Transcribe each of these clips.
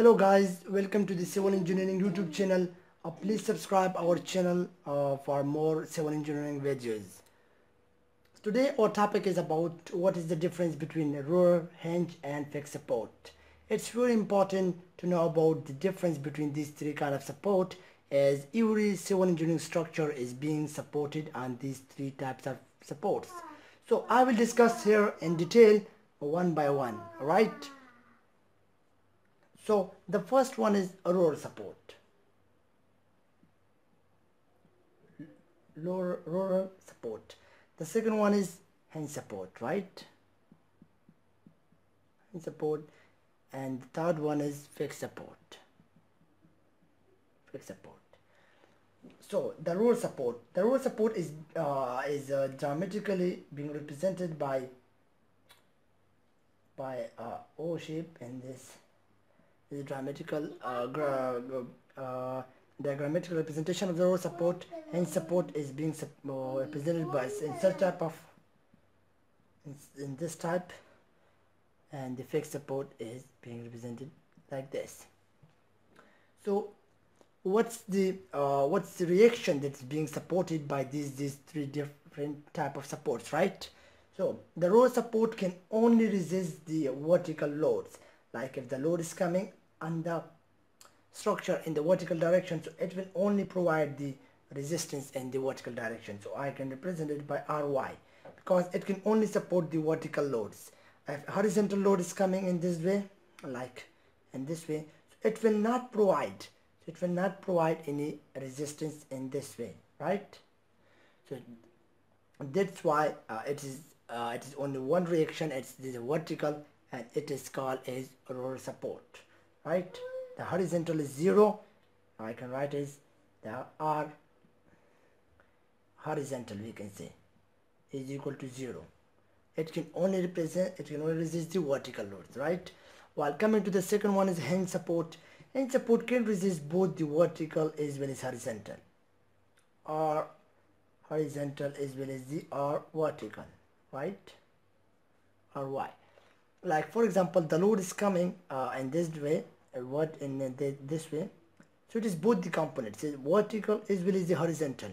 hello guys. Welcome to the civil engineering youtube channel. Uh, please subscribe our channel uh, for more civil engineering videos. Today our topic is about what is the difference between roller hinge and fixed support. It's very important to know about the difference between these three kind of support as every civil engineering structure is being supported on these three types of supports. So i will discuss here in detail one by one right so the first one is roller support. Roller support. The second one is hinge support, right? Hinge support. And the third one is fixed support. Fixed support. So the roller support. The roller support is uh, is uh, dramatically being represented by by uh, O shape in this is a dramatical uh, uh, diagrammatical representation of the roller support and support is being uh, represented by in such type of in, in, this type and the fixed support is being represented like this. So what's the uh, what's the reaction that's being supported by these these three different type of supports right? So the roller support can only resist the vertical loads. Like if the load is coming and the structure in the vertical direction so it will only provide the resistance in the vertical direction. So I can represent it by Ry because it can only support the vertical loads. If horizontal load is coming in this way like in this way it will not provide it will not provide any resistance in this way right? So that's why uh, it is uh, it is only one reaction it's vertical and it is called as roller support right the horizontal is 0 I can write is the R horizontal we can say is equal to 0 it can only represent it can only resist the vertical loads right? While coming to the second one is hinge support. Hinge support can resist both the vertical as well as horizontal. Or horizontal as well as the R vertical right? Or Y like for example the load is coming uh, in this way uh, what in the, this way. So it is both the components. Vertical as well as the horizontal.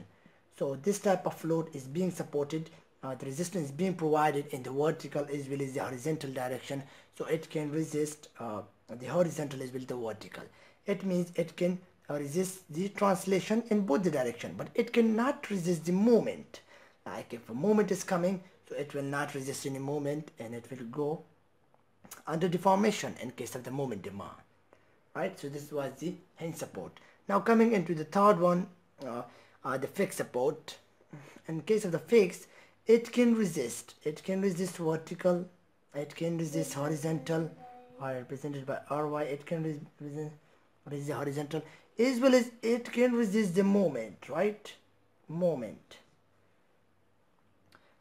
So this type of load is being supported uh, the resistance is being provided in the vertical as well as the horizontal direction. So it can resist uh, the horizontal as well as the vertical. It means it can uh, resist the translation in both the direction but it cannot resist the moment. Like if a moment is coming so it will not resist any moment and it will go under deformation in case of the moment demand right? So this was the hinge support. Now coming into the third one uh, uh, the fixed support. In case of the fixed it can resist. It can resist vertical. It can resist horizontal. Or represented by ry it can resist, resist horizontal. As well as it can resist the moment right? Moment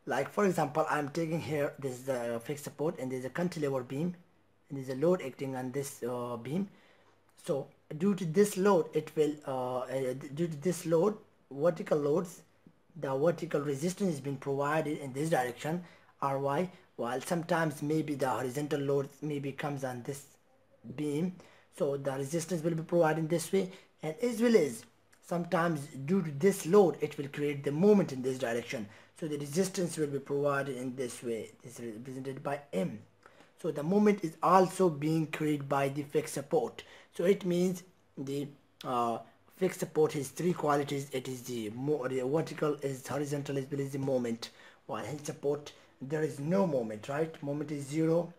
like for example I'm taking here this is the fixed support and there's a cantilever beam and there's a load acting on this uh, beam. So due to this load it will uh, uh, due to this load vertical loads the vertical resistance is being provided in this direction ry while sometimes maybe the horizontal load maybe comes on this beam. So the resistance will be provided in this way and as well as sometimes due to this load it will create the moment in this direction. So the resistance will be provided in this way. This is represented by m. So the moment is also being created by the fixed support. So it means the uh, fixed support has three qualities. It is the, the vertical is horizontal as well as the moment. While hinge support there is no moment right? Moment is zero.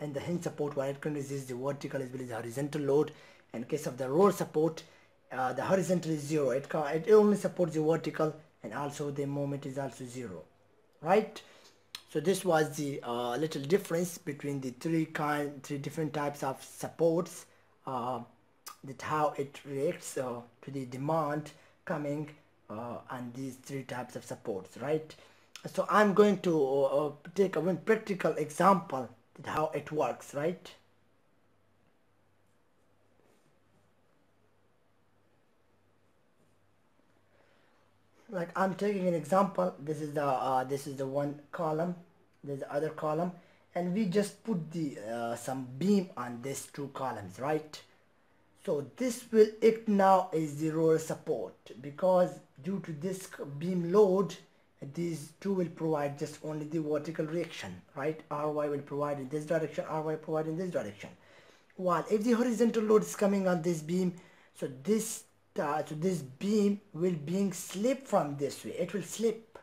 And the hinge support while it can resist the vertical as well as the horizontal load. In case of the roller support uh, the horizontal is zero. It, it only supports the vertical and also the moment is also zero. Right? So this was the uh, little difference between the three kind three different types of supports uh, that how it reacts uh, to the demand coming uh, on these three types of supports. Right? So I'm going to uh, uh, take a one practical example that how it works. Right like I'm taking an example. This is the uh, this is the one column. There's the other column. And we just put the uh, some beam on these two columns right? So this will it now is the roller support. Because due to this beam load these two will provide just only the vertical reaction right? Ry will provide in this direction ry provide in this direction. While if the horizontal load is coming on this beam so this so this beam will being slip from this way. It will slip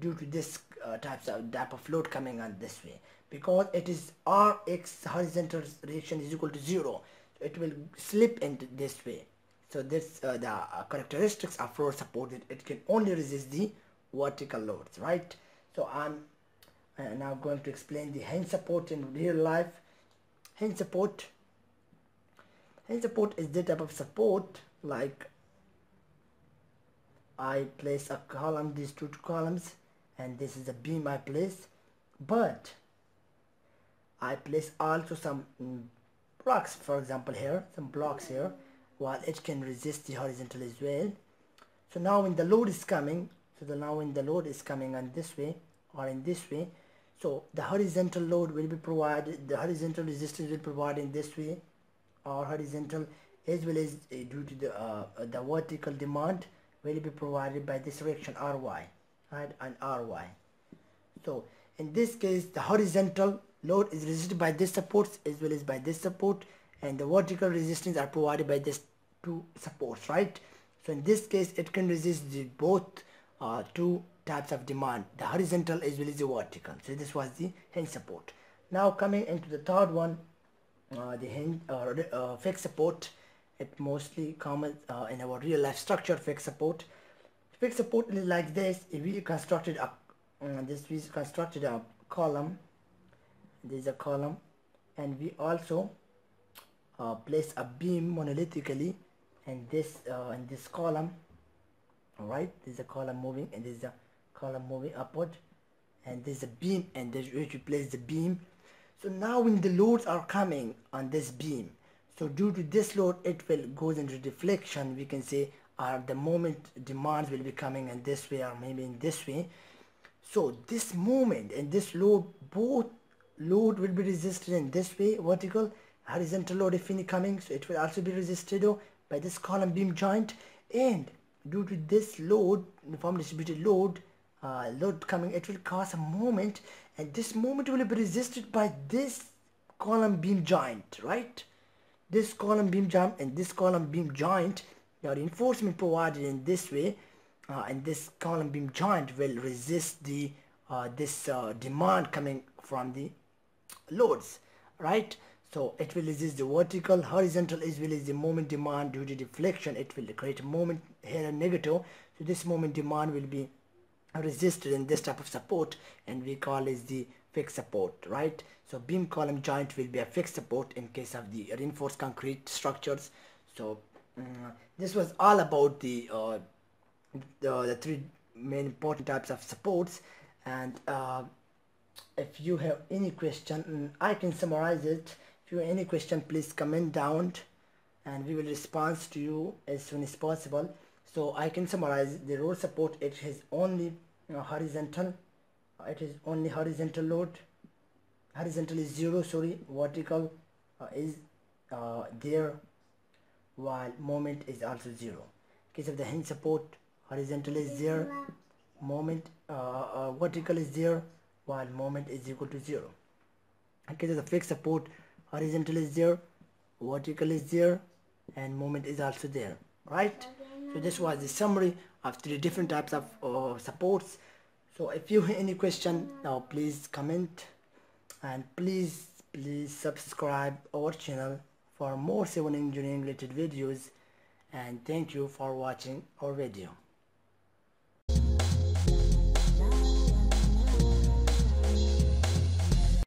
due to this uh, types of type of load coming on this way. Because it is rx horizontal reaction is equal to zero. It will slip into this way. So this uh, the uh, characteristics of floor supported it, it can only resist the vertical loads right? So i'm uh, now going to explain the hinge support in real life. Hinge support hinge support is the type of support like I place a column these two columns and this is a beam I place. But I place also some mm, blocks for example here some blocks here while it can resist the horizontal as well. So now when the load is coming so the now when the load is coming on this way or in this way so the horizontal load will be provided the horizontal resistance will provide in this way or horizontal as well as uh, due to the uh, the vertical demand will be provided by this reaction ry right and ry so in this case the horizontal load is resisted by this supports as well as by this support and the vertical resistance are provided by this two supports right? So in this case it can resist the both uh, two types of demand the horizontal as well as the vertical. So this was the hinge support. Now coming into the third one uh, the hinge uh, uh, fixed support it mostly comes uh, in our real life structure fixed support. Fixed support is like this. We constructed a uh, this we constructed a column there is a column and we also uh, place a beam monolithically and this uh, in this column all right there's a column moving and there's a column moving upward and there's a beam and there's where you place the beam. So now when the loads are coming on this beam so due to this load it will goes into deflection we can say uh, the moment demands will be coming in this way or maybe in this way. So this moment and this load both load will be resisted in this way vertical horizontal load if any coming so it will also be resisted by this column beam joint. And due to this load uniform distributed load uh, load coming it will cause a moment and this moment will be resisted by this column beam joint right this column beam joint and this column beam joint the reinforcement provided in this way uh, and this column beam joint will resist the uh, this uh, demand coming from the loads right? So it will resist the vertical horizontal as well as the moment demand due to deflection. It will create a moment here a negative. So this moment demand will be resisted in this type of support and we call is the fixed support right? So beam column joint will be a fixed support in case of the reinforced concrete structures. So um, this was all about the, uh, the the three main important types of supports. And uh, if you have any question mm, I can summarize it. If you have any question please comment down and we will respond to you as soon as possible. So I can summarize the roller support it is only uh, horizontal it is only horizontal load horizontal is zero sorry vertical uh, is uh, there while moment is also zero in case of the hinge support horizontal is there moment uh, uh, vertical is there while moment is equal to 0. Okay, so the fixed support horizontal is there, vertical is there, and moment is also there, right? So this was the summary of three different types of uh, supports. So if you have any question, now please comment and please please subscribe our channel for more civil engineering related videos and thank you for watching our video.